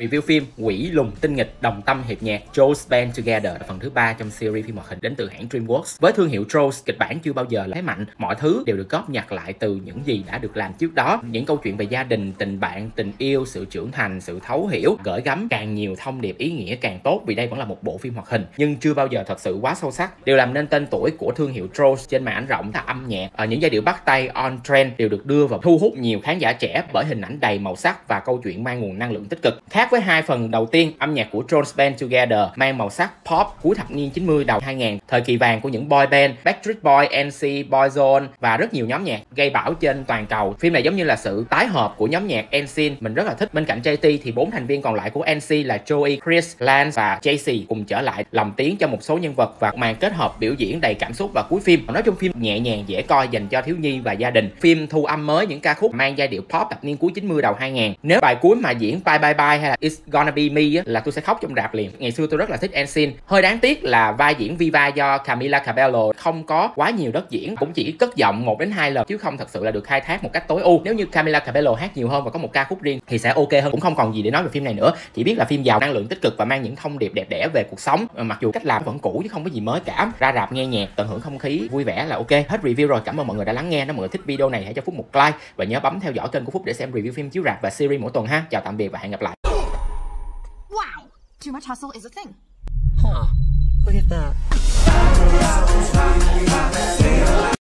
Review phim Quỷ lùng tinh nghịch đồng tâm hiệp nhạc Trolls Band Together là phần thứ ba trong series phim hoạt hình đến từ hãng DreamWorks. Với thương hiệu Trolls, kịch bản chưa bao giờ là thế mạnh, mọi thứ đều được góp nhặt lại từ những gì đã được làm trước đó. Những câu chuyện về gia đình, tình bạn, tình yêu, sự trưởng thành, sự thấu hiểu, gửi gắm càng nhiều thông điệp ý nghĩa càng tốt vì đây vẫn là một bộ phim hoạt hình nhưng chưa bao giờ thật sự quá sâu sắc. Điều làm nên tên tuổi của thương hiệu Trolls trên màn ảnh rộng là âm nhạc. Ở những giai điệu bắt tay on trend đều được đưa vào thu hút nhiều khán giả trẻ bởi hình ảnh đầy màu sắc và câu chuyện mang nguồn năng lượng tích cực. Khác với hai phần đầu tiên, âm nhạc của Jones Band Together mang màu sắc pop cuối thập niên 90 đầu 2000, thời kỳ vàng của những boy band Backstreet Boy, NC, Boyzone và rất nhiều nhóm nhạc gây bão trên toàn cầu. Phim này giống như là sự tái hợp của nhóm nhạc NSYNC, mình rất là thích. Bên cạnh JT thì bốn thành viên còn lại của NC là Joey, Chris, Lance và JC cùng trở lại làm tiếng cho một số nhân vật và màn kết hợp biểu diễn đầy cảm xúc vào cuối phim. Nói chung phim nhẹ nhàng dễ coi dành cho thiếu nhi và gia đình. Phim thu âm mới những ca khúc mang giai điệu pop thập niên cuối 90 đầu 2000. Nếu bài cuối mà diễn Bye Bye Bye hay là It's Gonna Be Me á, là tôi sẽ khóc trong rạp liền. Ngày xưa tôi rất là thích Ensign. Hơi đáng tiếc là vai diễn Viva do Camila Cabello không có quá nhiều đất diễn, cũng chỉ cất giọng một đến hai lần chứ không thật sự là được khai thác một cách tối ưu. Nếu như Camila Cabello hát nhiều hơn và có một ca khúc riêng thì sẽ ok hơn. Cũng không còn gì để nói về phim này nữa. Chỉ biết là phim giàu năng lượng tích cực và mang những thông điệp đẹp đẽ về cuộc sống. Ờ, mặc dù cách làm vẫn cũ chứ không có gì mới cả. Ra rạp nghe nhạc, tận hưởng không khí vui vẻ là ok. Hết review rồi. Cảm ơn mọi người đã lắng nghe. Nếu mọi người thích video này hãy cho Phúc một like và nhớ bấm theo dõi kênh của Phúc để xem review phim chiếu rạp và series mỗi tuần ha. Chào tạm biệt và hẹn gặp lại. Too much hustle is a thing. Huh. Look at that.